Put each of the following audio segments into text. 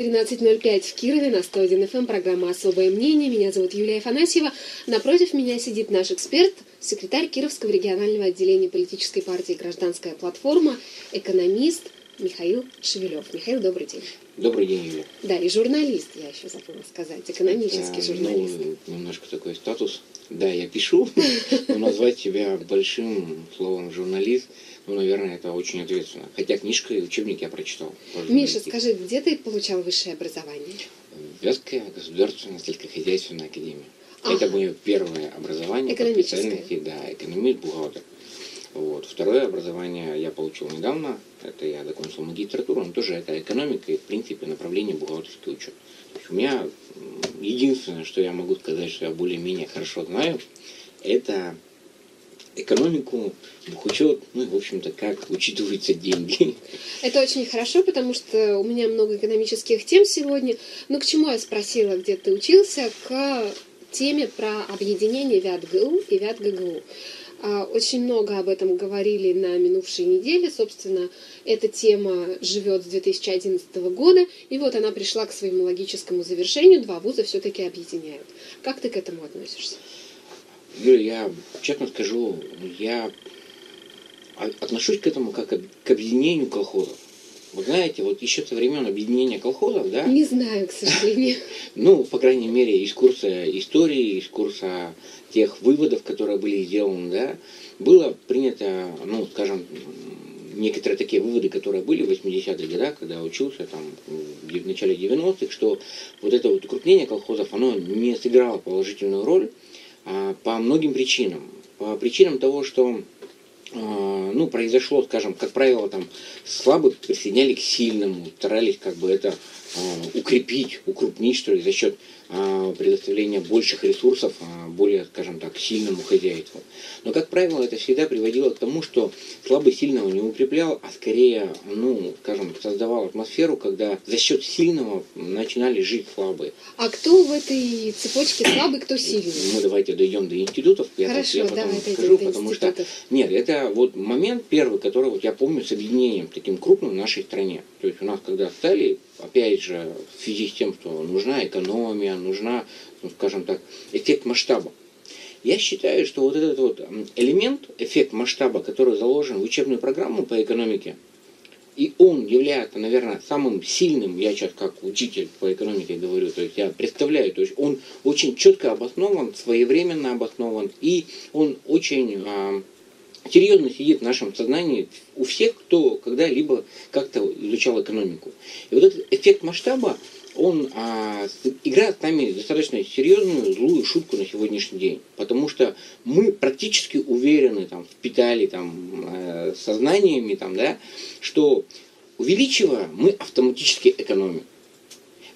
13.05 в Кирове на 101 FM, программа «Особое мнение». Меня зовут Юлия Афанасьева. Напротив меня сидит наш эксперт, секретарь Кировского регионального отделения политической партии «Гражданская платформа», экономист Михаил Шевелев. Михаил, добрый день. Добрый день, Юлия. Да, и журналист, я еще забыла сказать, экономический Да, журналист. ну, немножко такой статус. Да, я пишу, но назвать себя большим словом журналист, ну, наверное, это очень ответственно. Хотя книжка и учебник я прочитал. Миша, журналистике. скажи, где ты получал высшее образование? Вятская государственная сельскохозяйственная академия. Ага. Это мое первое образование по Экономическое. специальности, да, экономист, бухгалтер. Вот. Второе образование я получил недавно, это я закончил магистратуру, но тоже это экономика и, в принципе, направление бухгалтерский учет. То есть у меня единственное, что я могу сказать, что я более-менее хорошо знаю, это экономику, бухучет, ну и, в общем-то, как учитываются деньги. Это очень хорошо, потому что у меня много экономических тем сегодня. Но к чему я спросила, где ты учился? К теме про объединение ВятГУ и ВятГГУ. А, Очень много об этом говорили на минувшей неделе. Собственно, эта тема живет с 2011 года, и вот она пришла к своему логическому завершению. Два вуза все-таки объединяют. Как ты к этому относишься? Юля, я честно скажу, я отношусь к этому как к объединению колхозов. Вы знаете, вот еще со времен объединения колхозов, да, Не знаю, к сожалению. ну, по крайней мере, из курса истории, из курса тех выводов, которые были сделаны, да, было принято, ну, скажем, некоторые такие выводы, которые были в 80-х годах, когда учился там в начале 90-х, что вот это вот укрупнение колхозов, оно не сыграло положительную роль по многим причинам. По причинам того, что а, ну, произошло, скажем, как правило, там слабые присоединяли к сильному, старались как бы это а, укрепить, укрупнить, что ли, за счет а, предоставления больших ресурсов а, более, скажем так, сильному хозяйству. Но, как правило, это всегда приводило к тому, что слабый сильного не укреплял, а скорее, ну, скажем, создавал атмосферу, когда за счет сильного начинали жить слабые. А кто в этой цепочке слабый, кто сильный? Мы давайте дойдем до институтов, я, Хорошо, я потом давай скажу, до потому что нет, это вот момент первый, который вот я помню с объединением таким крупным в нашей стране. То есть у нас когда стали, опять же, в связи с тем, что нужна экономия, нужна, ну, скажем так, эффект масштаба. Я считаю, что вот этот вот элемент, эффект масштаба, который заложен в учебную программу по экономике, и он является, наверное, самым сильным, я сейчас как учитель по экономике говорю, то есть я представляю, то есть он очень четко обоснован, своевременно обоснован, и он очень а, серьезно сидит в нашем сознании у всех, кто когда-либо как-то изучал экономику. И вот этот эффект масштаба, он а, играет с нами достаточно серьезную злую шутку на сегодняшний день. Потому что мы практически уверены, там, впитали там, э, сознаниями, там, да, что увеличивая, мы автоматически экономим.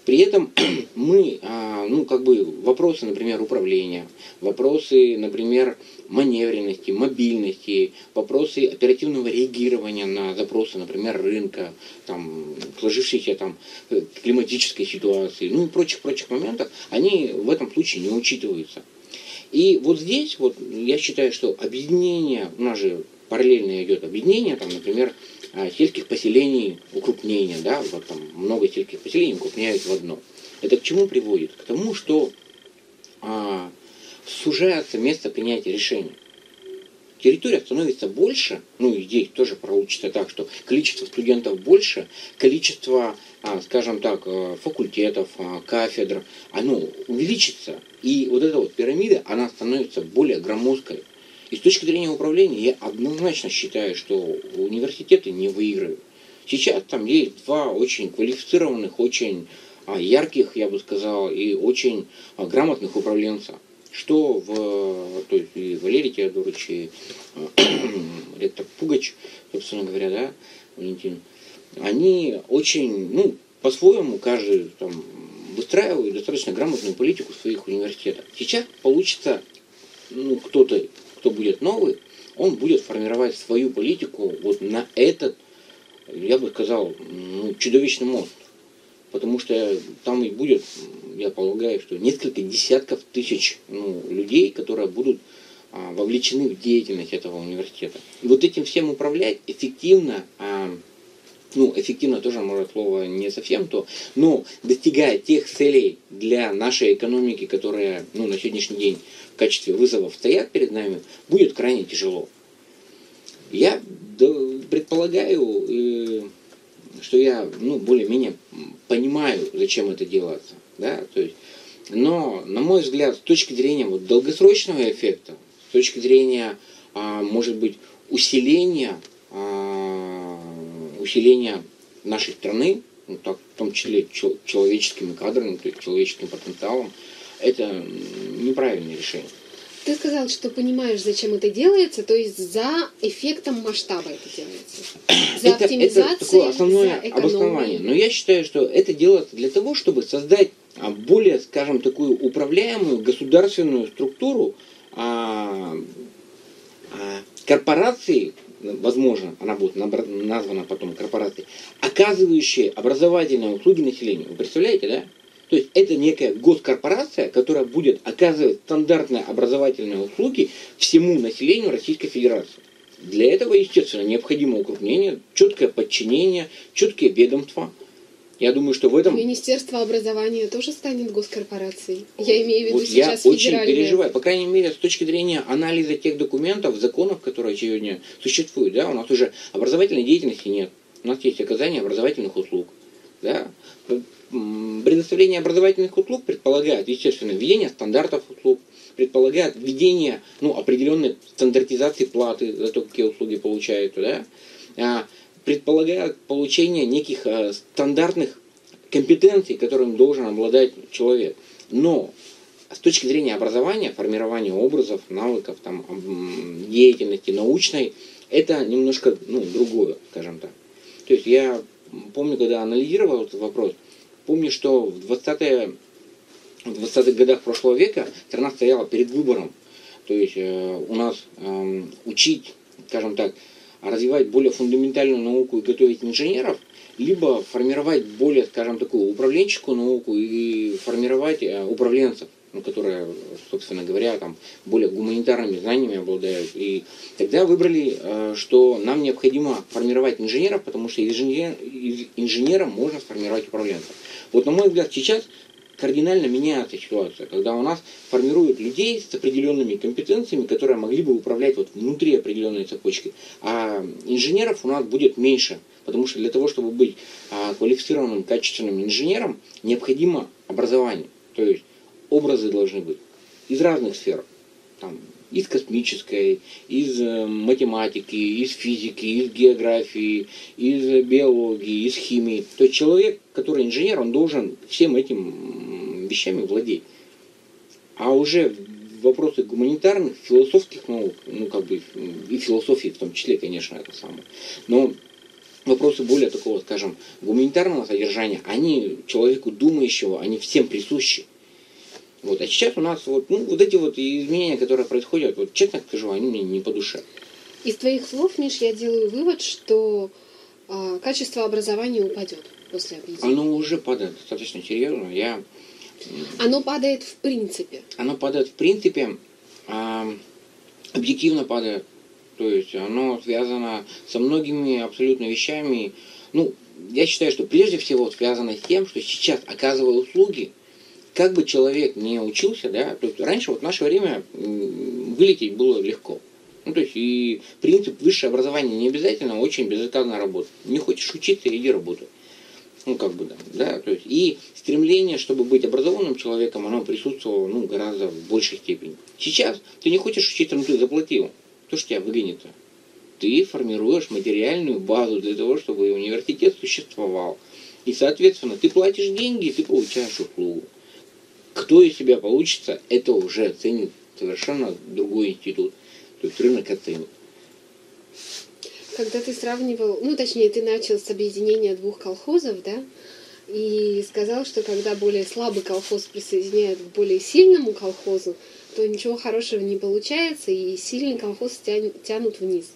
При этом мы, а, ну, как бы, вопросы, например, управления, вопросы, например, маневренности, мобильности, вопросы оперативного реагирования на запросы, например, рынка, там, сложившейся там э, климатической ситуации, ну и прочих-прочих моментов, они в этом случае не учитываются. И вот здесь, вот, я считаю, что объединение, у нас же параллельно идет объединение, там, например, а, сельских поселений, укрупнение, да, вот там много сельских поселений укрупняют в одно. Это к чему приводит? К тому, что а, сужается место принятия решений. Территория становится больше, ну и здесь тоже получится так, что количество студентов больше, количество, а, скажем так, э, факультетов, а, кафедр, оно увеличится. И вот эта вот пирамида, она становится более громоздкой. И с точки зрения управления я однозначно считаю, что университеты не выигрывают. Сейчас там есть два очень квалифицированных, очень а, ярких, я бы сказал, и очень а, грамотных управленца. Что в, то есть и Валерий Теодорович, и э, ректор Пугач, собственно говоря, да, Валентин, они очень, ну, по-своему, каждый там выстраивает достаточно грамотную политику своих университетах. Сейчас получится, ну, кто-то, кто будет новый, он будет формировать свою политику вот на этот, я бы сказал, ну, чудовищный мост. Потому что там и будет, я полагаю, что несколько десятков тысяч ну, людей, которые будут а, вовлечены в деятельность этого университета. И вот этим всем управлять эффективно, а, ну, эффективно тоже, может, слово не совсем то, но достигая тех целей для нашей экономики, которые, ну, на сегодняшний день качестве вызовов стоят перед нами, будет крайне тяжело. Я предполагаю, э, что я, ну, более-менее понимаю, зачем это делается, да, то есть, но, на мой взгляд, с точки зрения вот, долгосрочного эффекта, с точки зрения, а, может быть, усиления а, усиления нашей страны, ну, так, в том числе человеческими кадрами, то есть человеческим потенциалом, это неправильное решение. Ты сказал, что понимаешь, зачем это делается, то есть за эффектом масштаба это делается. За это, оптимизацией, это такое основное обоснование. Но я считаю, что это делается для того, чтобы создать а, более, скажем, такую управляемую государственную структуру а, а, корпорации, возможно, она будет названа потом корпорацией, оказывающие образовательные услуги населению. Вы представляете, да? То есть это некая госкорпорация, которая будет оказывать стандартные образовательные услуги всему населению Российской Федерации. Для этого, естественно, необходимо укрупнение, четкое подчинение, четкие ведомства – я думаю, что в этом... Министерство образования тоже станет госкорпорацией. Я имею в виду вот сейчас Я очень переживаю. По крайней мере, с точки зрения анализа тех документов, законов, которые сегодня существуют. Да, у нас уже образовательной деятельности нет. У нас есть оказание образовательных услуг. Да. Предоставление образовательных услуг предполагает, естественно, введение стандартов услуг, предполагает введение ну, определенной стандартизации платы за то, какие услуги получают. Да а, предполагает получение неких э, стандартных компетенций, которым должен обладать человек. Но с точки зрения образования, формирования образов, навыков, там, деятельности научной, это немножко ну, другое, скажем так. То есть я помню, когда анализировал этот вопрос, помню, что в 20-е в 20-х годах прошлого века страна стояла перед выбором. То есть э, у нас э, учить, скажем так, развивать более фундаментальную науку и готовить инженеров, либо формировать более, скажем, такую управленческую науку и формировать э, управленцев, ну, которые, собственно говоря, там, более гуманитарными знаниями обладают. И тогда выбрали, э, что нам необходимо формировать инженеров, потому что из, инженер, из инженера можно сформировать управленцев. Вот, на мой взгляд, сейчас кардинально меняется ситуация, когда у нас формируют людей с определенными компетенциями, которые могли бы управлять вот внутри определенной цепочки. А инженеров у нас будет меньше, потому что для того, чтобы быть а, квалифицированным, качественным инженером, необходимо образование. То есть образы должны быть из разных сфер. Там, из космической, из э, математики, из физики, из географии, из биологии, из химии. То есть человек, который инженер, он должен всем этим вещами владеть. А уже вопросы гуманитарных, философских наук, ну как бы и философии в том числе, конечно, это самое. Но вопросы более такого, скажем, гуманитарного содержания, они человеку думающего, они всем присущи. Вот. А сейчас у нас вот, ну, вот эти вот изменения, которые происходят, вот честно скажу, они мне не по душе. Из твоих слов, Миш, я делаю вывод, что э, качество образования упадет после объединения. Оно уже падает достаточно серьезно. Я... Оно падает в принципе. Оно падает в принципе, э, объективно падает. То есть оно связано со многими абсолютно вещами. Ну, я считаю, что прежде всего связано с тем, что сейчас, оказывая услуги, как бы человек не учился, да, то есть раньше вот в наше время вылететь было легко. Ну, то есть и принцип высшее образование не обязательно очень безотказно работать. Не хочешь учиться, иди работай. Ну, как бы, да, да, то есть и стремление, чтобы быть образованным человеком, оно присутствовало, ну, гораздо в большей степени. Сейчас ты не хочешь учиться, но ты заплатил. Кто ж тебя выгонит-то? Ты формируешь материальную базу для того, чтобы университет существовал. И, соответственно, ты платишь деньги, и ты получаешь услугу. Кто из себя получится, это уже оценит совершенно другой институт. То есть рынок оценит. Когда ты сравнивал, ну точнее, ты начал с объединения двух колхозов, да, и сказал, что когда более слабый колхоз присоединяют к более сильному колхозу, то ничего хорошего не получается, и сильный колхоз тянут вниз.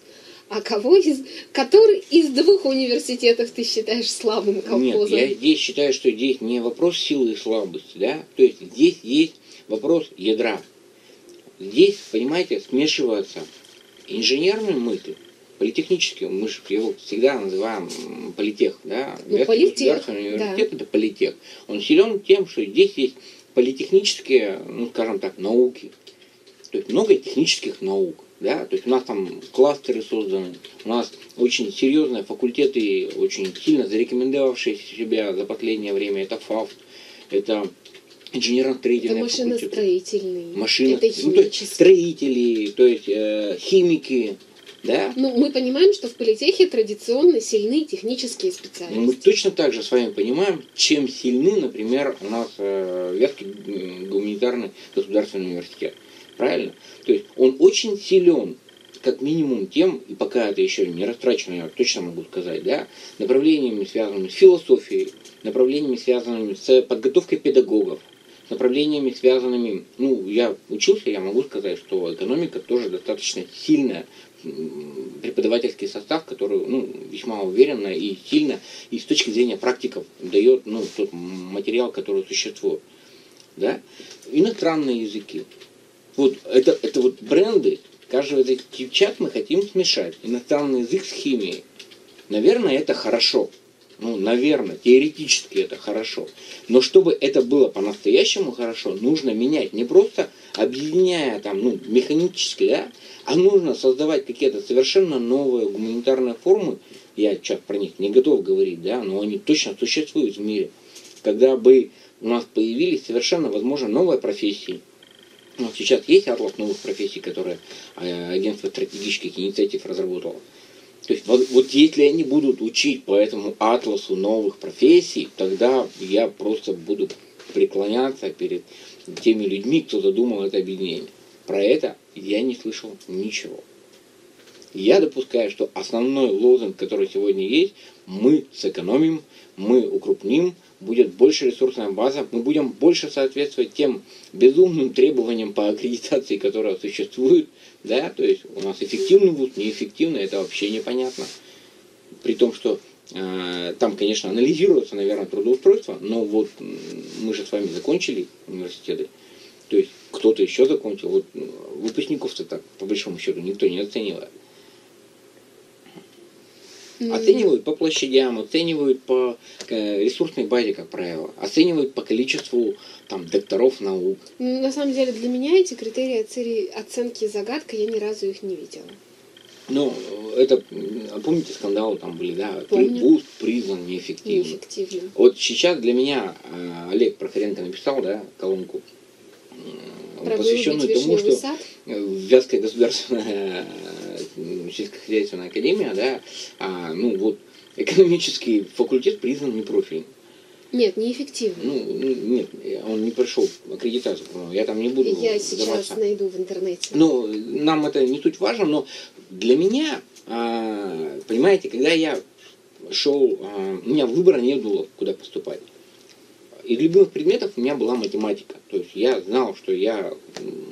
А кого из, который из двух университетов ты считаешь слабым колхозом? Нет, я здесь считаю, что здесь не вопрос силы и слабости, да, то есть здесь есть вопрос ядра. Здесь, понимаете, смешиваются инженерные мысли политехнический, мы же его всегда называем политех, да? Ну, Вятский политех, государственный университет да. это политех. Он силен тем, что здесь есть политехнические, ну, скажем так, науки. То есть много технических наук. Да? То есть у нас там кластеры созданы, у нас очень серьезные факультеты, очень сильно зарекомендовавшие себя за последнее время. Это ФАФ, это Это инженерно-строительные факультеты. машиностроительный, Машины, это ну, то есть строители, то есть э, химики, да? Ну, мы понимаем, что в политехе традиционно сильны технические Мы специалисты. точно так же с вами понимаем, чем сильны, например, у нас э, Вятский гуманитарный государственный университет. Правильно? То есть он очень силен, как минимум тем, и пока это еще не растрачено, я точно могу сказать, да, направлениями, связанными с философией, направлениями, связанными с подготовкой педагогов, направлениями, связанными, ну, я учился, я могу сказать, что экономика тоже достаточно сильная, преподавательский состав, который ну, весьма уверенно и сильно, и с точки зрения практиков дает ну, тот материал, который существует. Да? Иностранные языки. Вот это, это вот бренды, каждый из этих девчат мы хотим смешать. Иностранный язык с химией. Наверное, это хорошо. Ну, наверное, теоретически это хорошо. Но чтобы это было по-настоящему хорошо, нужно менять. Не просто объединяя там, ну, механически, да, а нужно создавать какие-то совершенно новые гуманитарные формы. Я сейчас про них не готов говорить, да, но они точно существуют в мире. Когда бы у нас появились совершенно, возможно, новые профессии. Ну, сейчас есть атлас новых профессий, которые э, агентство стратегических инициатив разработало. То есть вот, вот если они будут учить по этому атласу новых профессий, тогда я просто буду преклоняться перед теми людьми, кто задумал это объединение. Про это я не слышал ничего. Я допускаю, что основной лозунг, который сегодня есть, мы сэкономим, мы укрупним, будет больше ресурсная база, мы будем больше соответствовать тем безумным требованиям по аккредитации, которые существуют, да, то есть у нас эффективный вуз, неэффективный, это вообще непонятно. При том, что э, там, конечно, анализируется, наверное, трудоустройство, но вот мы же с вами закончили университеты, то есть кто-то еще закончил, вот м, выпускников-то так, по большому счету, никто не оценивает. М, Оценивают по площадям, оценивают по э, ресурсной базе, как правило, оценивают по количеству там, докторов наук. ну, На самом деле для меня эти критерии оценки загадка, я ни разу их не видела. Ну, это, помните, скандалы там были, да, Помню. вуз признан неэффективным. Неэффективно. Вот сейчас для меня э, Олег Прохоренко написал, да, колонку, Про посвященную тому, что сад. Вятская государственная сельскохозяйственная академия, да, а, ну вот экономический факультет признан непрофильным. Нет, неэффективно. Ну, ну, нет, он не прошел аккредитацию, я там не буду Я сейчас найду в интернете. Ну, нам это не суть важно, но для меня, а, понимаете, когда я шел, а, у меня выбора не было, куда поступать. Из любых предметов у меня была математика. То есть я знал, что я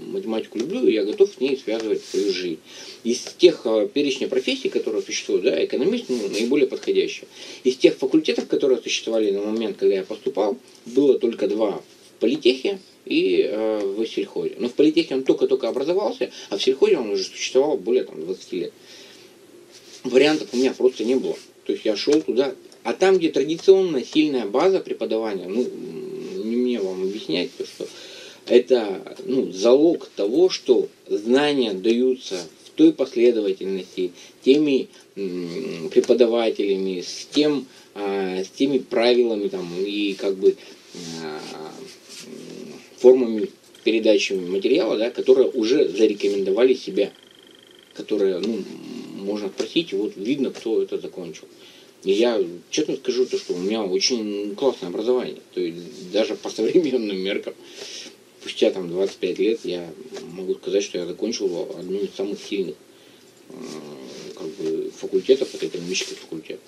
математику люблю, и я готов с ней связывать свою жизнь. Из тех а, перечня профессий, которые существуют, да, экономист ну, наиболее подходящий. Из тех факультетов, которые существовали на момент, когда я поступал, было только два в политехе и э, в сельхозе. Но в политехе он только-только образовался, а в сельхозе он уже существовал более там, 20 лет. Вариантов у меня просто не было. То есть я шел туда, а там, где традиционно сильная база преподавания, ну, не мне вам объяснять, то, что это ну, залог того, что знания даются в той последовательности теми преподавателями, с, тем, а, с теми правилами там, и как бы а, формами передачи материала, да, которые уже зарекомендовали себя, которые, ну, можно спросить, и вот видно, кто это закончил. И я честно скажу, то, что у меня очень классное образование. То есть даже по современным меркам, спустя там 25 лет, я могу сказать, что я закончил одну из самых сильных э, как бы, факультетов, это экономический факультет.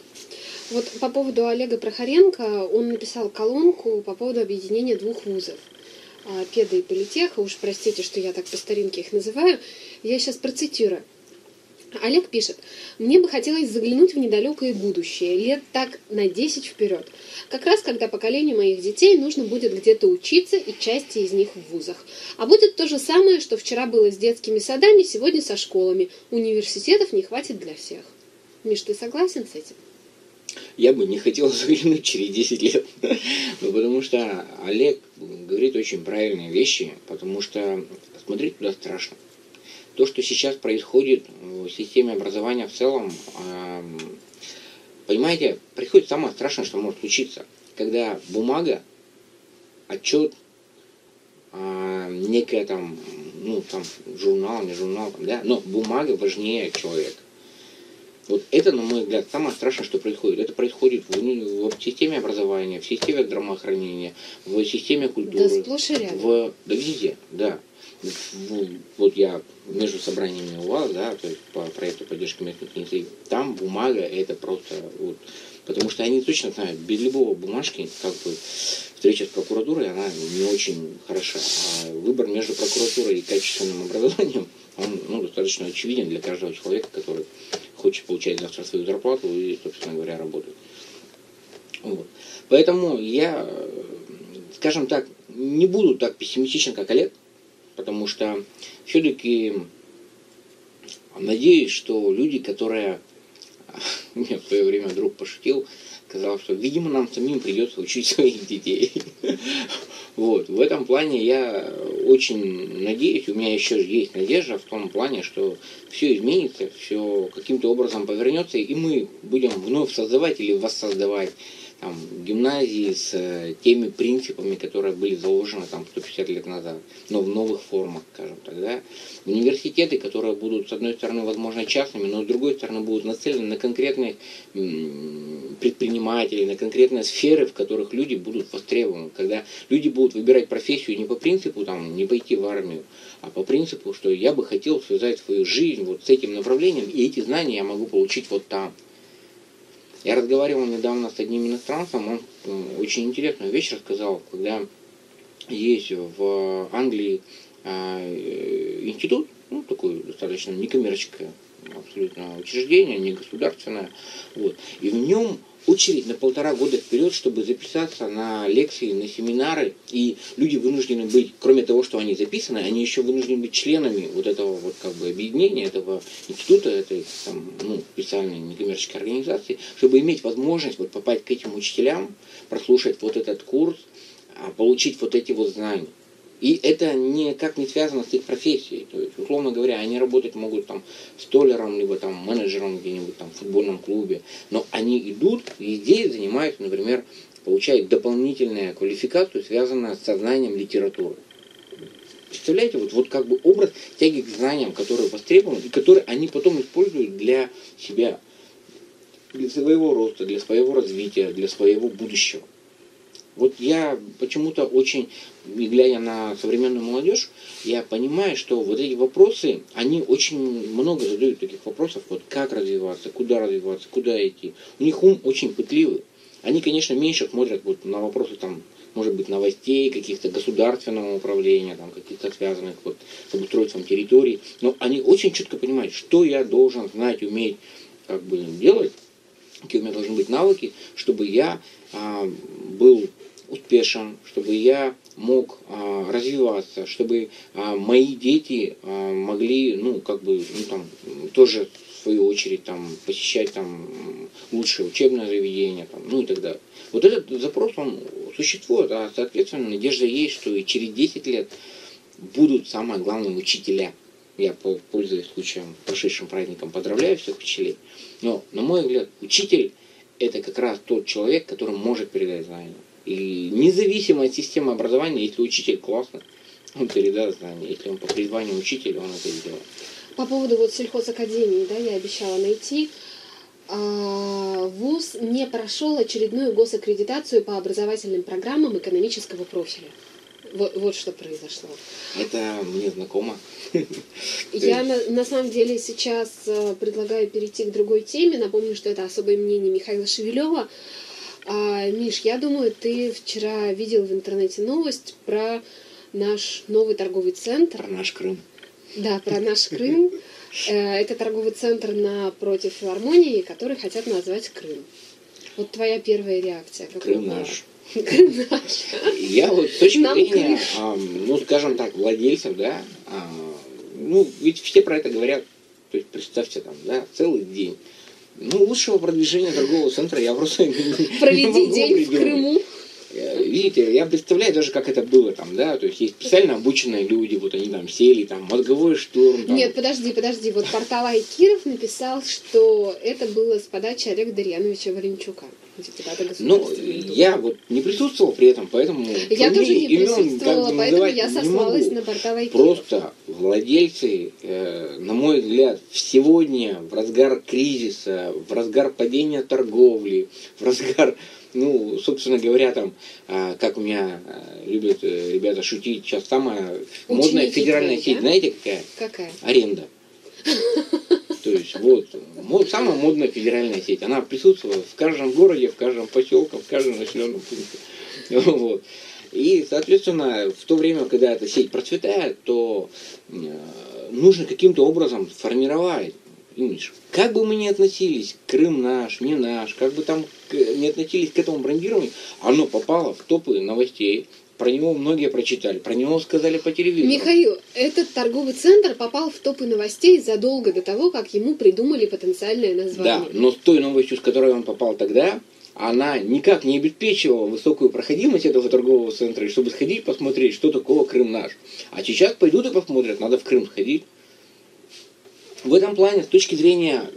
Вот по поводу Олега Прохоренко, он написал колонку по поводу объединения двух вузов. а, Педа и Политеха, уж простите, что я так по старинке их называю. Я сейчас процитирую. Олег пишет, мне бы хотелось заглянуть в недалекое будущее, лет так на 10 вперед. Как раз когда поколению моих детей нужно будет где-то учиться и части из них в вузах. А будет то же самое, что вчера было с детскими садами, сегодня со школами. Университетов не хватит для всех. Миш, ты согласен с этим? Я бы не хотел заглянуть через 10 лет. ну, потому что Олег говорит очень правильные вещи, потому что смотреть туда страшно то, что сейчас происходит в системе образования в целом, понимаете, приходит самое страшное, что может случиться, когда бумага, отчет, а, некая там, ну, там, журнал, не журнал, там, да, но бумага важнее человека. Вот это, на мой взгляд, самое страшное, что происходит. Это происходит в, в системе образования, в системе здравоохранения, в системе культуры. Да, сплошь и рядом. В, да везде, да. Вот я между собраниями у вас, да, то есть по проекту поддержки местных инициатив, там бумага это просто вот, потому что они точно знают, без любого бумажки, как бы встреча с прокуратурой, она не очень хороша. А выбор между прокуратурой и качественным образованием, он ну, достаточно очевиден для каждого человека, который хочет получать завтра свою зарплату и, собственно говоря, работает. Вот. Поэтому я, скажем так, не буду так пессимистичен, как Олег, потому что все-таки надеюсь, что люди, которые... Мне в свое время друг пошутил, сказал, что, видимо, нам самим придется учить своих детей. Вот. В этом плане я очень надеюсь, у меня еще есть надежда в том плане, что все изменится, все каким-то образом повернется, и мы будем вновь создавать или воссоздавать там, гимназии с э, теми принципами, которые были заложены там 150 лет назад, но в новых формах, скажем так, да. Университеты, которые будут, с одной стороны, возможно, частными, но с другой стороны, будут нацелены на конкретные предпринимателей, на конкретные сферы, в которых люди будут востребованы, когда люди будут выбирать профессию не по принципу там, не пойти в армию, а по принципу, что я бы хотел связать свою жизнь вот с этим направлением, и эти знания я могу получить вот там. Я разговаривал недавно с одним иностранцем, он очень интересную вещь рассказал, когда есть в Англии а, э, институт, ну, такой достаточно некоммерческое абсолютно учреждение, не государственное, вот, и в нем очередь на полтора года вперед, чтобы записаться на лекции, на семинары. И люди вынуждены быть, кроме того, что они записаны, они еще вынуждены быть членами вот этого вот как бы объединения, этого института, этой там, ну, специальной некоммерческой организации, чтобы иметь возможность вот попасть к этим учителям, прослушать вот этот курс, а, получить вот эти вот знания. И это никак не связано с их профессией. То есть, условно говоря, они работать могут там столером, либо там менеджером где-нибудь там в футбольном клубе. Но они идут везде занимаются, например, получают дополнительную квалификацию, связанную с сознанием литературы. Представляете, вот, вот как бы образ тяги к знаниям, которые востребованы, и которые они потом используют для себя, для своего роста, для своего развития, для своего будущего. Вот я почему-то очень, глядя на современную молодежь, я понимаю, что вот эти вопросы, они очень много задают таких вопросов, вот как развиваться, куда развиваться, куда идти. У них ум очень пытливый. Они, конечно, меньше смотрят вот на вопросы там, может быть, новостей, каких-то государственного управления, там, каких-то связанных вот, с обустройством территорий, но они очень четко понимают, что я должен знать, уметь как бы делать, какие у меня должны быть навыки, чтобы я а, был успешен, чтобы я мог а, развиваться, чтобы а, мои дети а, могли, ну, как бы, ну, там, тоже в свою очередь там посещать там лучшее учебное заведение, там, ну и так далее. Вот этот запрос, он существует, а соответственно надежда есть, что и через 10 лет будут самые главные учителя. Я, пользуясь случаем, прошедшим праздником, поздравляю всех учителей. Но, на мой взгляд, учитель – это как раз тот человек, который может передать знания. И независимо от системы образования, если учитель классный, он передаст знания. Если он по призванию учителя, он это сделает. По поводу вот сельхозакадемии, да, я обещала найти. А, ВУЗ не прошел очередную госаккредитацию по образовательным программам экономического профиля. Вот, вот что произошло. Это мне знакомо. Я на, на самом деле сейчас э, предлагаю перейти к другой теме. Напомню, что это особое мнение Михаила Шевелева. А, Миш, я думаю, ты вчера видел в интернете новость про наш новый торговый центр. Про наш Крым. Да, про наш Крым. Э, это торговый центр напротив филармонии, который хотят назвать Крым. Вот твоя первая реакция. Крым наш. Крым наш. Я вот с точки Нам зрения, Крым. ну, скажем так, владельцев, да, а, ну, ведь все про это говорят, то есть представьте там, да, целый день. Ну, лучшего продвижения торгового центра я просто Проведи день в. Крыму. Видите, я представляю даже, как это было там, да, то есть есть специально обученные люди, вот они там сели, там, мозговой штурм, там, Нет, подожди, подожди. Вот портал Айкиров написал, что это было с подачи Олега Дарьяновича Варенчука. депутата Ну, я вот не присутствовал при этом, поэтому Я тоже не имен как присутствовала, бы поэтому я сослалась могу. на портал Айкиров. Просто владельцы, э, на мой взгляд, сегодня в разгар кризиса, в разгар падения торговли, в разгар, ну, собственно говоря, там, а, как у меня а, любят э, ребята шутить, сейчас самая модная Ученики федеральная твои, сеть, да? знаете какая? Какая? Аренда. То есть вот самая модная федеральная сеть. Она присутствовала в каждом городе, в каждом поселке, в каждом населенном пункте. Вот. И, соответственно, в то время, когда эта сеть процветает, то э, нужно каким-то образом формировать имидж. Как бы мы ни относились, Крым наш, не наш, как бы там к- не относились к этому брендированию, оно попало в топы новостей. Про него многие прочитали, про него сказали по телевизору. Михаил, этот торговый центр попал в топы новостей задолго до того, как ему придумали потенциальное Да, название. но с той новостью, с которой он попал тогда, она никак не обеспечивала высокую проходимость этого торгового центра, чтобы сходить посмотреть, что такого Крым наш. А сейчас пойдут и посмотрят, надо в Крым сходить. В этом плане, с точки зрения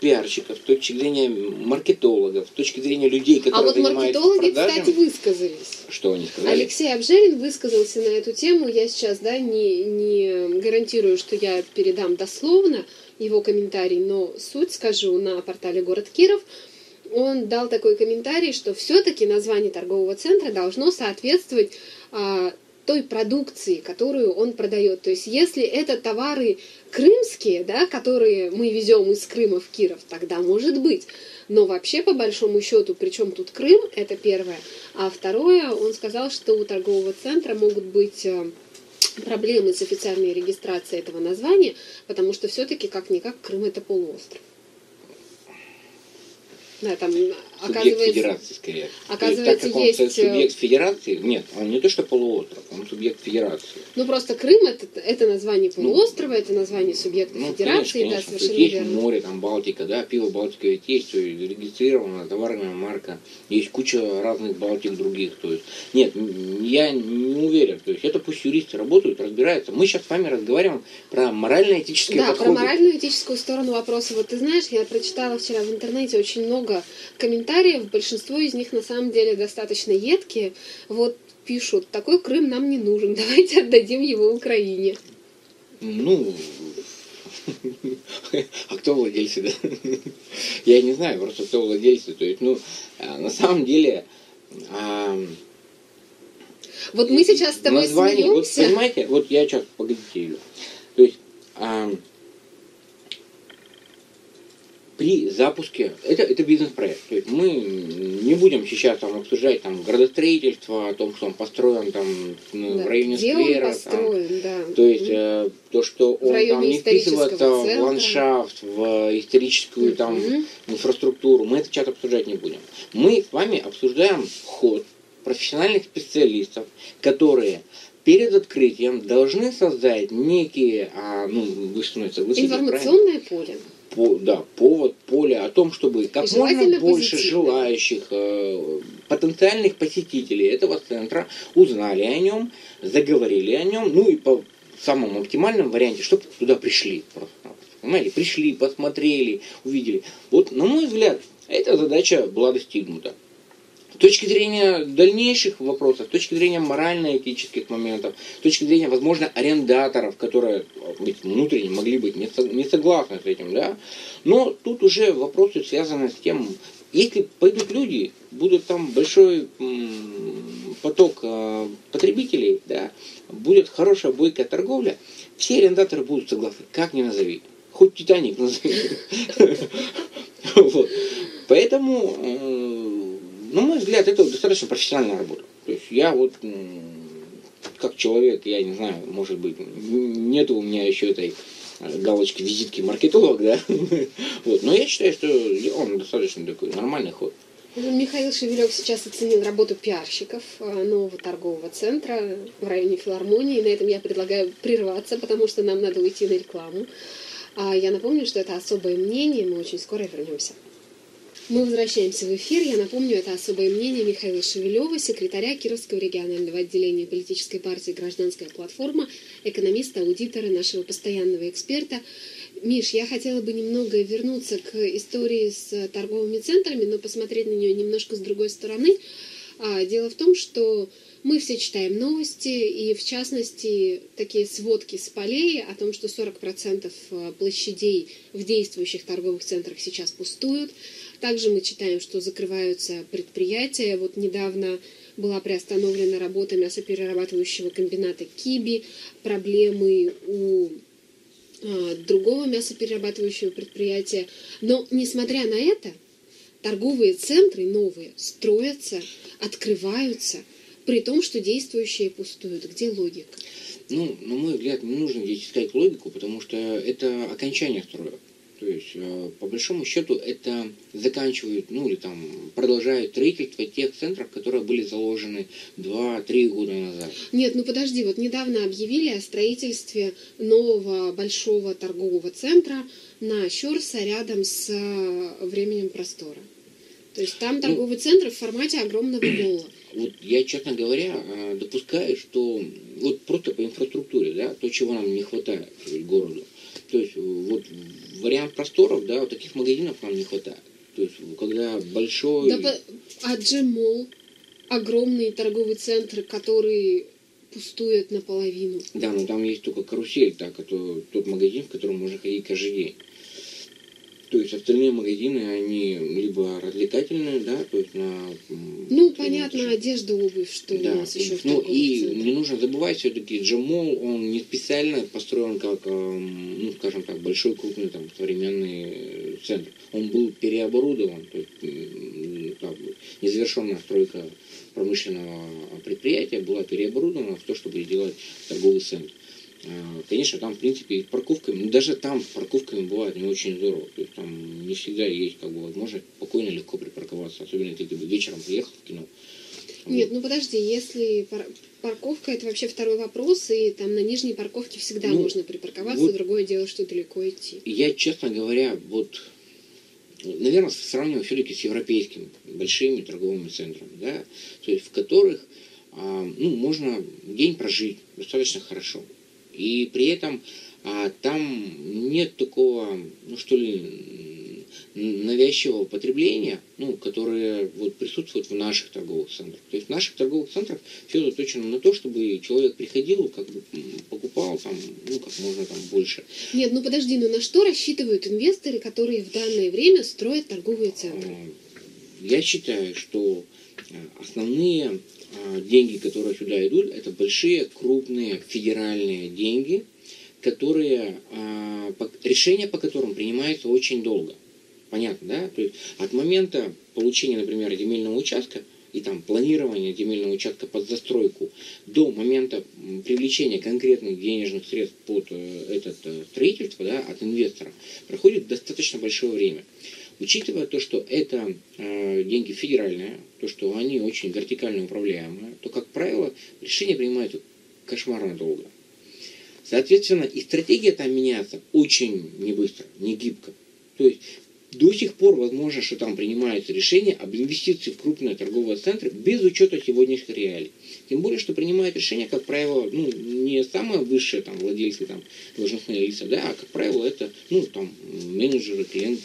пиарщиков, с точки зрения маркетологов, с точки зрения людей, которые А вот маркетологи, продажами, кстати, высказались. что они сказали? Алексей Обжерин высказался на эту тему. Я сейчас да, не, не гарантирую, что я передам дословно его комментарий, но суть скажу на портале «Город Киров». Он дал такой комментарий, что все-таки название торгового центра должно соответствовать а, той продукции, которую он продает. То есть, если это товары крымские, да, которые мы везем из Крыма в Киров, тогда может быть. Но вообще, по большому счету, причем тут Крым, это первое. А второе, он сказал, что у торгового центра могут быть э, проблемы с официальной регистрацией этого названия, потому что все-таки, как-никак, Крым это полуостров. Да, там Субъект федерации, скорее. оказывается, так как он есть, э, субъект федерации, нет, он не то что полуостров, он субъект федерации. Ну просто Крым это, это название полуострова, это название субъекта Ну, федерации, конечно, да, конечно. Совершенно есть верно. море, там Балтика, да, пиво Балтика ведь есть, то есть зарегистрирована товарная марка, есть куча разных Балтик других, то есть, нет, я не уверен, то есть это пусть юристы работают, разбираются. Мы сейчас с вами разговариваем про морально-этические Да, подходы. про моральную этическую сторону вопроса. Вот ты знаешь, я прочитала вчера в интернете очень много комментариев, большинство из них на самом деле достаточно едкие. Вот пишут, такой Крым нам не нужен, давайте отдадим его Украине. Ну, а кто владельцы, да? Я не знаю, просто кто владельцы, то есть, ну, а, на самом деле, а, Вот мы сейчас с тобой название, вот смеемся. понимаете, вот я сейчас, погодите, Юля. то есть а, при запуске, это, это бизнес-проект, то есть мы не будем сейчас там обсуждать там градостроительство, о том, что он построен там Да, в районе Где он сквера, там, построен, да. то есть э, то, что он там не вписывается в центра. ландшафт, в историческую там Мгм. инфраструктуру, мы это сейчас обсуждать не будем. Мы с вами обсуждаем ход профессиональных специалистов, которые перед открытием должны создать некие, а, ну, вы что, правильно? Информационное поле. По- да, повод, поле о том, чтобы как можно больше позитивное. желающих, э, потенциальных посетителей этого центра узнали о нем, заговорили о нем, ну и по самому оптимальном варианте, чтобы туда пришли. Просто, понимаете, пришли, посмотрели, увидели. Вот, на мой взгляд, эта задача была достигнута. С точки зрения дальнейших вопросов, с точки зрения морально-этических моментов, с точки зрения, возможно, арендаторов, которые ведь внутренне могли быть не, со- не согласны с этим, да, но тут уже вопросы связаны с тем, если пойдут люди, будут там большой поток э, потребителей, да, будет хорошая бойкая торговля, все арендаторы будут согласны, как ни назови, хоть Титаник назови. Поэтому, э, на мой взгляд, это достаточно профессиональная работа. То есть я вот как человек, я не знаю, может быть, нет у меня еще этой галочки визитки маркетолог, да. вот. Но я считаю, что он достаточно такой нормальный ход. Михаил Шевелев сейчас оценил работу пиарщиков э, нового торгового центра в районе филармонии. На этом я предлагаю прерваться, потому что нам надо уйти на рекламу. А я напомню, что это особое мнение, мы очень скоро вернемся. Мы возвращаемся в эфир. Я напомню, это особое мнение Михаила Шевелева, секретаря Кировского регионального отделения политической партии «Гражданская платформа», экономиста, аудитора, нашего постоянного эксперта. Миш, я хотела бы немного вернуться к истории с торговыми центрами, но посмотреть на нее немножко с другой стороны. А, дело в том, что мы все читаем новости, и в частности такие сводки с полей о том, что 40% э, площадей в действующих торговых центрах сейчас пустуют. Также мы читаем, что закрываются предприятия. Вот недавно была приостановлена работа мясоперерабатывающего комбината Киби, проблемы у э, другого мясоперерабатывающего предприятия. Но, несмотря на это, торговые центры новые строятся, открываются – при том, что действующие пустуют. Где логика? Ну, на мой взгляд, не нужно здесь искать логику, потому что это окончание строя. То есть, э, по большому счету, это заканчивают, ну или там продолжают строительство тех центров, которые были заложены 2-3 года назад. Нет, ну подожди, вот недавно объявили о строительстве нового большого торгового центра на Щерса рядом с э, временем простора. То есть там ну, торговый ну, центр в формате огромного молла. Вот я, честно говоря, э, допускаю, что вот просто по инфраструктуре, да, то, чего нам не хватает городу. То есть вот вариант просторов, да, вот таких магазинов нам не хватает. То есть когда большой... Да, а Джемол, огромный торговый центр, который пустует наполовину. Да, но там есть только карусель, так, это тот магазин, в котором можно ходить каждый день. То есть остальные магазины, они либо развлекательные, да, то есть на... Ну, понятно, еще. одежда, обувь, что да. у нас еще Ну, и центре. не нужно забывать, все-таки Джамол, он не специально построен как, эм, ну, скажем так, большой, крупный, там, современный центр. Он был переоборудован, то есть, как бы, незавершенная стройка промышленного предприятия была переоборудована в то, чтобы сделать торговый центр. А, конечно, там, в принципе, парковками, ну, даже там парковками бывает не очень здорово. То есть там не всегда есть как бы возможность спокойно, легко припарковаться. Особенно, если ты вечером приехал в кино. Нет, ну подожди, если пар парковка это вообще второй вопрос, и там на нижней парковке всегда ну, можно припарковаться, вот другое дело, что далеко идти. Я, честно говоря, вот, наверное, сравниваю все-таки с европейскими большими торговыми центрами, да, то есть в которых а, ну, можно день прожить достаточно хорошо. И при этом а, там нет такого, ну что ли, навязчивого потребления, ну, которое вот присутствует в наших торговых центрах. То есть в наших торговых центрах все заточено на то, чтобы человек приходил, как бы покупал там, ну, как можно там больше. Нет, ну подожди, ну на что рассчитывают инвесторы, которые в данное время строят торговые центры? А, я считаю, что а, основные деньги, которые сюда идут, это большие, крупные федеральные деньги, которые, а, решения по которым принимаются очень долго. Понятно, да? То есть от момента получения, например, земельного участка и там планирования земельного участка под застройку до момента привлечения конкретных денежных средств под э, это э, строительство да, от инвестора проходит достаточно большое время. Учитывая то, что это э, деньги федеральные, то, что они очень вертикально управляемые, то, как правило, решения принимаются кошмарно долго. Соответственно, и стратегия там меняется очень не быстро, не гибко. То есть до сих пор возможно, что там принимаются решения об инвестиции в крупные торговые центры без учета сегодняшних реалий. Тем более, что принимают решения, как правило, ну, не самые высшие там, владельцы там, должностные лица, да, а, как правило, это ну, там, менеджеры, клиент,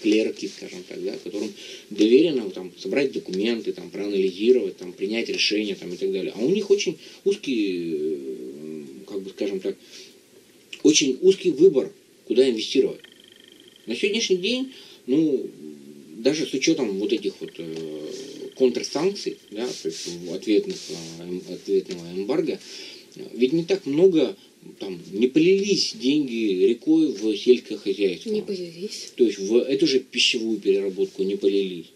клерки, скажем так, да, которым доверено там, собрать документы, там, проанализировать, там, принять решения там, и так далее. А у них очень узкий, э, как бы скажем так, очень узкий выбор, куда инвестировать. На сегодняшний день, ну, даже с учетом вот этих вот э, контрсанкций, да, то есть ответных, э, ответного эмбарго, ведь не так много там не полились деньги рекой в сельское хозяйство. Не полились. То есть в эту же пищевую переработку не полились.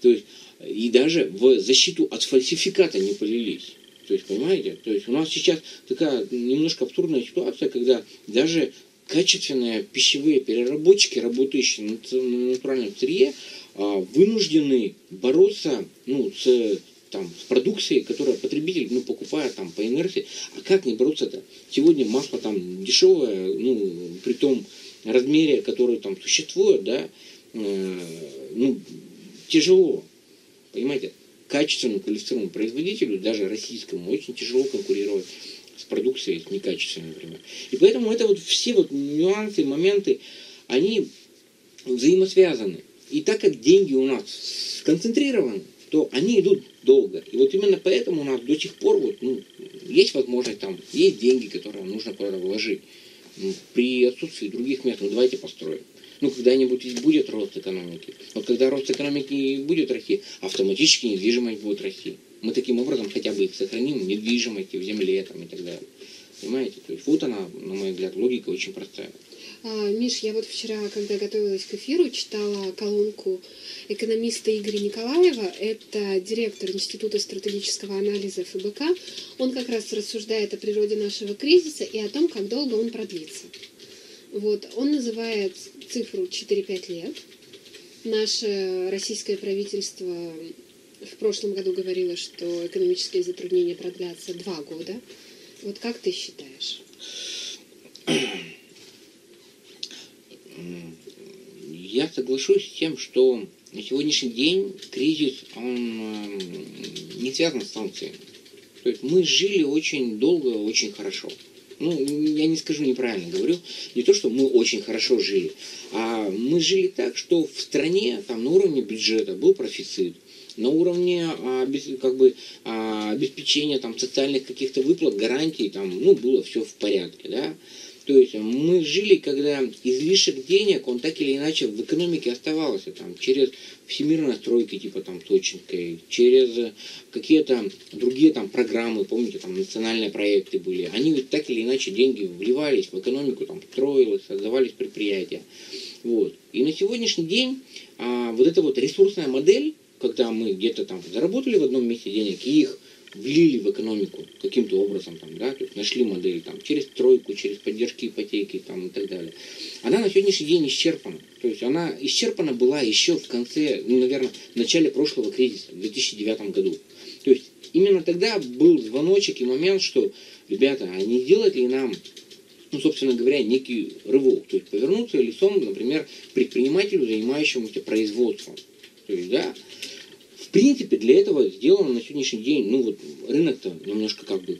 То есть и даже в защиту от фальсификата не полились. То есть, понимаете? То есть у нас сейчас такая немножко абсурдная ситуация, когда даже качественные пищевые переработчики, работающие на натуральном сырье, а, вынуждены бороться ну, с, там, с продукцией, которую потребитель ну, покупает там, по инерции. А как не бороться-то? Сегодня масло там дешевое, ну, при том размере, который там существует, да, э, ну, тяжело. Понимаете? Качественному квалифицированному производителю, даже российскому, очень тяжело конкурировать с продукцией некачественной, например. И поэтому это вот все вот нюансы, моменты, они взаимосвязаны. И так как деньги у нас сконцентрированы, то они идут долго. И вот именно поэтому у нас до сих пор вот, ну, есть возможность, там, есть деньги, которые нужно куда-то вложить. Ну, при отсутствии других мест, ну давайте построим. Ну, когда-нибудь будет рост экономики. Вот когда рост экономики будет расти, автоматически недвижимость будет расти. Мы таким образом хотя бы их сохраним, недвижимости в земле там, и так далее. Понимаете? То есть вот она, на мой взгляд, логика очень простая. А, Миш, я вот вчера, когда готовилась к эфиру, читала колонку экономиста Игоря Николаева. Это директор Института стратегического анализа ФБК. Он как раз рассуждает о природе нашего кризиса и о том, как долго он продлится. Вот. Он называет цифру 4-5 лет. Наше российское правительство в прошлом году говорило, что экономические затруднения продлятся два года. Вот как ты считаешь? Я соглашусь с тем, что на сегодняшний день кризис, он не связан с санкциями. То есть мы жили очень долго, очень хорошо. Ну, я не скажу неправильно говорю, не то, что мы очень хорошо жили, а мы жили так, что в стране там, на уровне бюджета был профицит, на уровне а, как бы, а, обеспечения там, социальных каких-то выплат, гарантий, там, ну, было все в порядке. Да? То есть мы жили, когда излишек денег, он так или иначе в экономике оставался, там, через всемирные стройки, типа там Точенкой, через какие-то другие там программы, помните, там национальные проекты были, они ведь так или иначе деньги вливались в экономику, там строилось, создавались предприятия. Вот. И на сегодняшний день а, вот эта вот ресурсная модель, когда мы где-то там заработали в одном месте денег и их влили в экономику каким-то образом, там, да, то есть нашли модель там, через тройку, через поддержки ипотеки там, и так далее. Она на сегодняшний день исчерпана. То есть она исчерпана была еще в конце, ну, наверное, в начале прошлого кризиса, в 2009 году. То есть именно тогда был звоночек и момент, что, ребята, а не делать ли нам ну, собственно говоря, некий рывок. То есть повернуться лицом, например, предпринимателю, занимающемуся производством. То есть, да, принципе, для этого сделано на сегодняшний день, ну вот рынок-то немножко как бы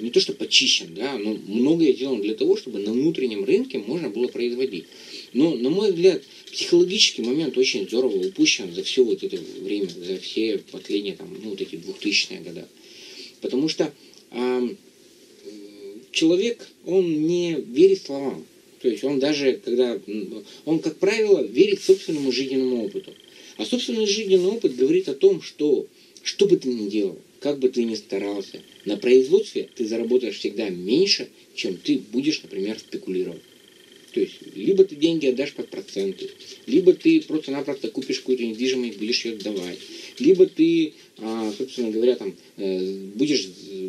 не то что почищен, да, но многое сделано для того, чтобы на внутреннем рынке можно было производить. Но, на мой взгляд, психологический момент очень здорово упущен за все вот это время, за все последние, там, ну, вот эти 2000-е годы. Потому что э, человек, он не верит словам. То есть он даже, когда, он, как правило, верит собственному жизненному опыту. А собственный жизненный опыт говорит о том, что что бы ты ни делал, как бы ты ни старался, на производстве ты заработаешь всегда меньше, чем ты будешь, например, спекулировать. То есть, либо ты деньги отдашь под проценты, либо ты просто-напросто купишь какую-то недвижимость, будешь ее отдавать, либо ты, а, собственно говоря, там, э, будешь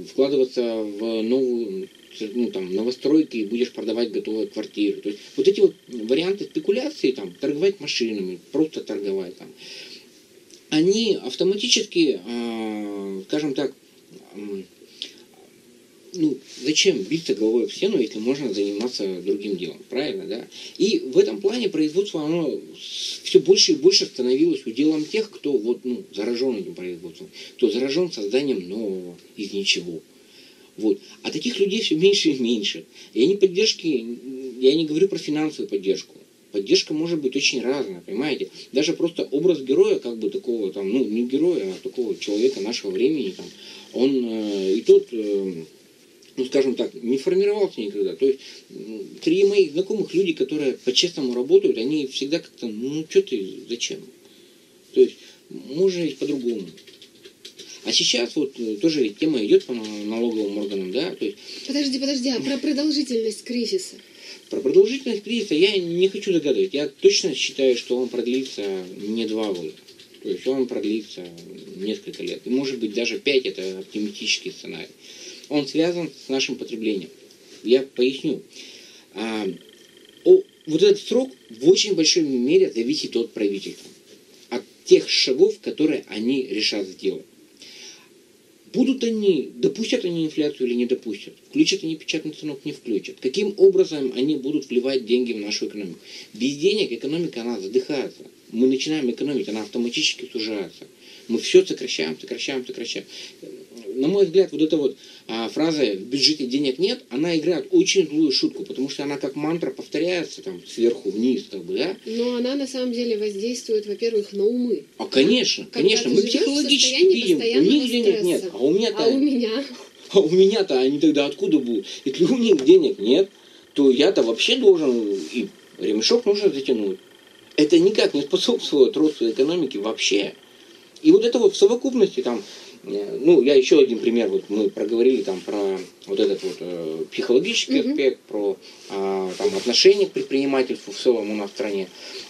вкладываться в новую ну, там, новостройки и будешь продавать готовые квартиры. То есть вот эти вот варианты спекуляции, там, торговать машинами, просто торговать, там, они автоматически, э, скажем так, э, ну, зачем биться головой в стену, если можно заниматься другим делом, правильно, да? И в этом плане производство, оно все больше и больше становилось уделом тех, кто вот, ну, заражен этим производством, кто заражен созданием нового из ничего. Вот. А таких людей все меньше и меньше. Я не поддержки, я не говорю про финансовую поддержку. Поддержка может быть очень разная, понимаете? Даже просто образ героя, как бы такого там, ну, не героя, а такого человека нашего времени, там, он э, и тот, э, ну, скажем так, не формировался никогда. То есть, три моих знакомых люди, которые по-честному работают, они всегда как-то, ну, что ты, зачем? То есть, можно ведь по-другому. А сейчас вот э, тоже тема идет по налоговым органам, да, то есть... Подожди, подожди, а про продолжительность кризиса? Про продолжительность кризиса я не хочу загадывать. Я точно считаю, что он продлится не два года. То есть он продлится несколько лет. И может быть даже пять это оптимистический сценарий. Он связан с нашим потреблением. Я поясню. А, вот этот срок в очень большой мере зависит от правительства, от тех шагов, которые они решат сделать. Будут они, допустят они инфляцию или не допустят? Включат они печатный станок, не включат? Каким образом они будут вливать деньги в нашу экономику? Без денег экономика, она задыхается. Мы начинаем экономить, она автоматически сужается. Мы все сокращаем, сокращаем, сокращаем на мой взгляд, вот эта вот а, фраза «в бюджете денег нет», она играет очень злую шутку, потому что она как мантра повторяется там сверху вниз, как бы, да? Но она на самом деле воздействует, во-первых, на умы. А, конечно, Когда конечно, мы психологически видим, у них денег нет, а у меня-то... А у меня? А у меня-то они тогда откуда будут? Если у них денег нет, то я-то вообще должен, и ремешок нужно затянуть. Это никак не способствует росту экономики вообще. И вот это вот в совокупности там ну, я еще один пример, вот мы проговорили там про вот этот вот э, психологический mm-hmm. аспект, про э, там отношение к предпринимательству в целом у нас в стране.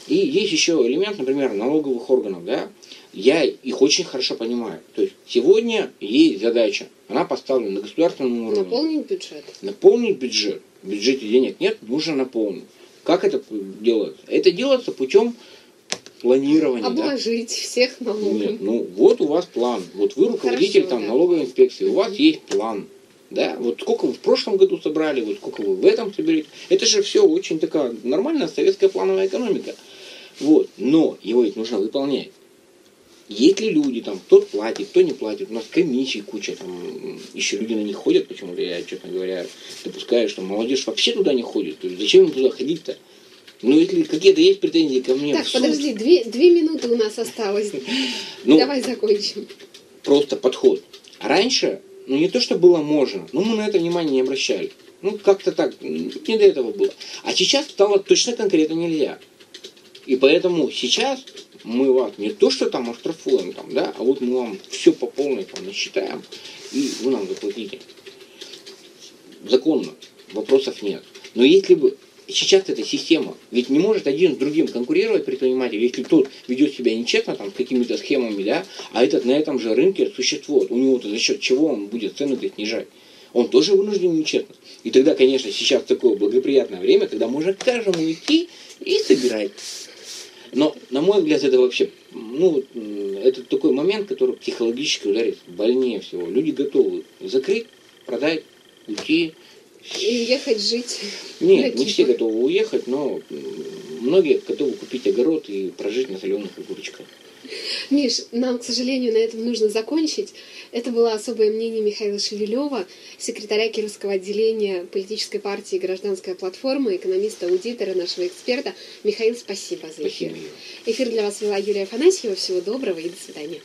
И есть еще элемент, например, налоговых органов, да, я их очень хорошо понимаю. То есть сегодня есть задача, она поставлена на государственном уровне. Наполнить бюджет. Наполнить бюджет. В бюджете денег нет, нужно наполнить. Как это делается? Это делается путем планирование. Обложить да? всех налогами. Нет, ну вот у вас план. Вот вы руководитель Хорошо, там да. налоговой инспекции, у вас есть план. Да, вот сколько вы в прошлом году собрали, вот сколько вы в этом соберете. Это же все очень такая нормальная советская плановая экономика. Вот, но его ведь нужно выполнять. Есть ли люди там, кто платит, кто не платит, у нас комиссии куча, там еще люди на них ходят, почему-то я, честно говоря, допускаю, что молодежь вообще туда не ходит. То есть зачем им туда ходить-то? Ну, если какие-то есть претензии ко мне... Так, подожди, две, две минуты у нас осталось. Ну, Давай закончим. Просто подход. Раньше, ну не то, что было можно, но мы на это внимание не обращали. Ну, как-то так, не до этого было. А сейчас стало точно конкретно нельзя. И поэтому сейчас мы вас не то, что там оштрафуем, там, да, а вот мы вам все по полной там насчитаем, и вы нам заплатите. Законно. Вопросов нет. Но если бы сейчас эта система. Ведь не может один с другим конкурировать предприниматель, если тот ведет себя нечестно, там, с какими-то схемами, да, а этот на этом же рынке существует. У него-то за счет чего он будет цены-то снижать? Он тоже вынужден нечестно. И тогда, конечно, сейчас такое благоприятное время, когда можно каждому идти и собирать. Но, на мой взгляд, это вообще, ну, это такой момент, который психологически ударит больнее всего. Люди готовы закрыть, продать, уйти, и уехать жить. Нет, не все готовы уехать, но многие готовы купить огород и прожить на соленых огурчиках. Миш, нам, к сожалению, на этом нужно закончить. Это было особое мнение Михаила Шевелева, секретаря Кировского отделения политической партии «Гражданская платформа», экономиста-аудитора, нашего эксперта. Михаил, спасибо за эфир. Спасибо. Эфир для вас вела Юлия Афанасьева. Всего доброго и до свидания.